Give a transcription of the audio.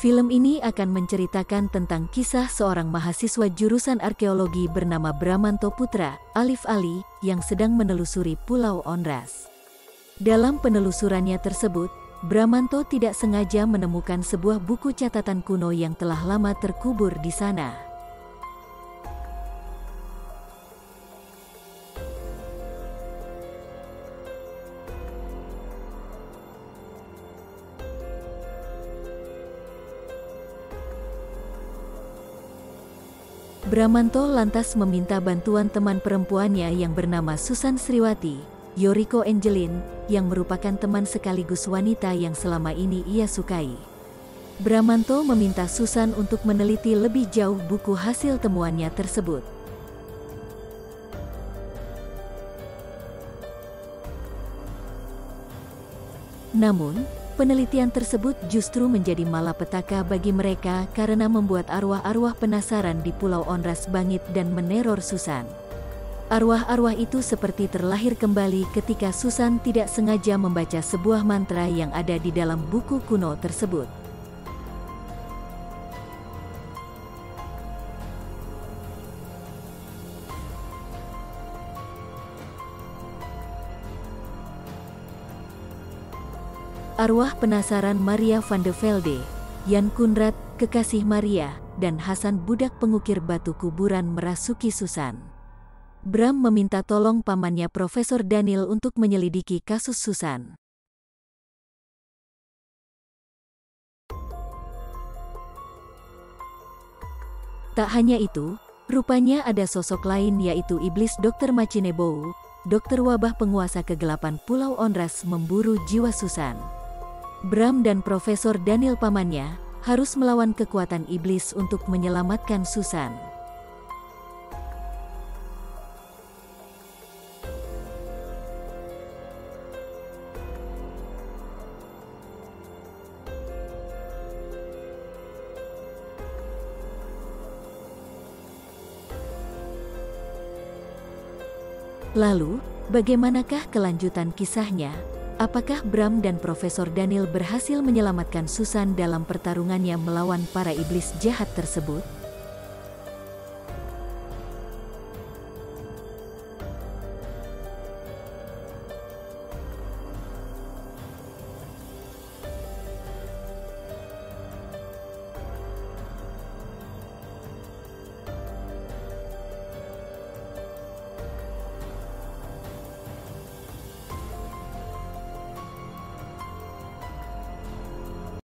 Film ini akan menceritakan tentang kisah seorang mahasiswa jurusan arkeologi bernama Bramanto Putra, Alif Ali, yang sedang menelusuri Pulau Onras. Dalam penelusurannya tersebut, Bramanto tidak sengaja menemukan sebuah buku catatan kuno yang telah lama terkubur di sana. Bramanto lantas meminta bantuan teman perempuannya yang bernama Susan Sriwati, Yoriko Angelin, yang merupakan teman sekaligus wanita yang selama ini ia sukai. Bramanto meminta Susan untuk meneliti lebih jauh buku hasil temuannya tersebut. Namun, Penelitian tersebut justru menjadi malapetaka bagi mereka karena membuat arwah-arwah penasaran di Pulau Onras bangit dan meneror Susan. Arwah-arwah itu seperti terlahir kembali ketika Susan tidak sengaja membaca sebuah mantra yang ada di dalam buku kuno tersebut. Arwah penasaran Maria van de Velde, Jan Kunrad, kekasih Maria, dan Hasan budak pengukir batu kuburan merasuki Susan. Bram meminta tolong pamannya Profesor Daniel untuk menyelidiki kasus Susan. Tak hanya itu, rupanya ada sosok lain yaitu iblis Dr. Machinebou, dokter wabah penguasa kegelapan Pulau Onras memburu jiwa Susan. Bram dan Profesor Daniel pamannya harus melawan kekuatan iblis untuk menyelamatkan Susan. Lalu, bagaimanakah kelanjutan kisahnya? Apakah Bram dan Profesor Daniel berhasil menyelamatkan Susan dalam pertarungannya melawan para iblis jahat tersebut?